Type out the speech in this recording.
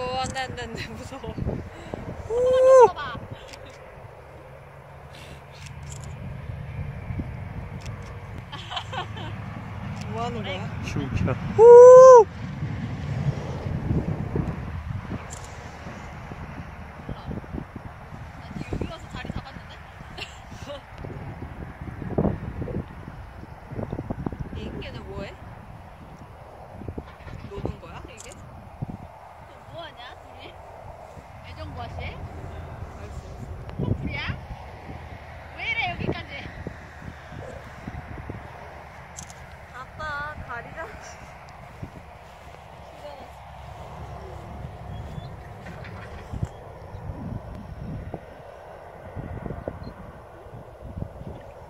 어, 안 돼, 안 돼, 안 돼. 무서워. 봐봐. 뭐 하는 거야? 잡았는데? 이 인계는 뭐해? বসে